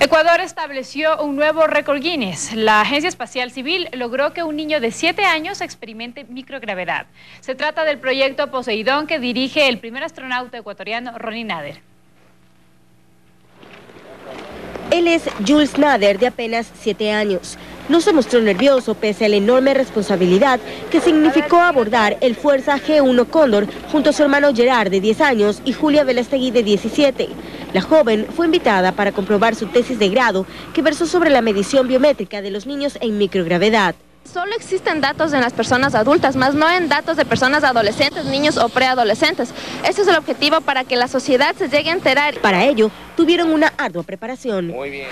Ecuador estableció un nuevo récord Guinness. La Agencia Espacial Civil logró que un niño de 7 años experimente microgravedad. Se trata del proyecto Poseidón que dirige el primer astronauta ecuatoriano Ronnie Nader. Él es Jules Nader, de apenas 7 años. No se mostró nervioso pese a la enorme responsabilidad que significó abordar el Fuerza G1 Cóndor junto a su hermano Gerard, de 10 años, y Julia Velastegui, de 17. La joven fue invitada para comprobar su tesis de grado que versó sobre la medición biométrica de los niños en microgravedad. Solo existen datos en las personas adultas, más no en datos de personas adolescentes, niños o preadolescentes. Ese es el objetivo para que la sociedad se llegue a enterar. Para ello, tuvieron una ardua preparación. Muy bien.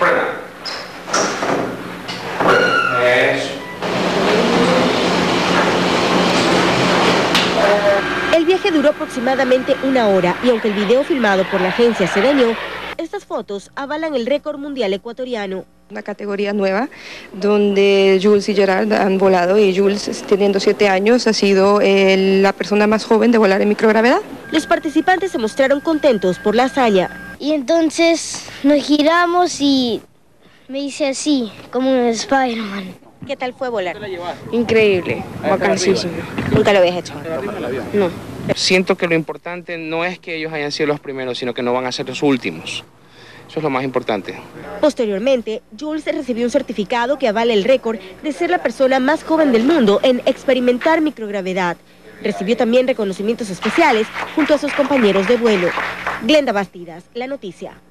Duró aproximadamente una hora y aunque el video filmado por la agencia se dañó, estas fotos avalan el récord mundial ecuatoriano. Una categoría nueva donde Jules y Gerard han volado y Jules, teniendo siete años, ha sido eh, la persona más joven de volar en microgravedad. Los participantes se mostraron contentos por la hazaña. Y entonces nos giramos y me hice así, como un Spider-Man. ¿Qué tal fue volar? Increíble, bacanísimo. Nunca lo habías hecho. No. Siento que lo importante no es que ellos hayan sido los primeros, sino que no van a ser los últimos. Eso es lo más importante. Posteriormente, Jules recibió un certificado que avala el récord de ser la persona más joven del mundo en experimentar microgravedad. Recibió también reconocimientos especiales junto a sus compañeros de vuelo. Glenda Bastidas, La Noticia.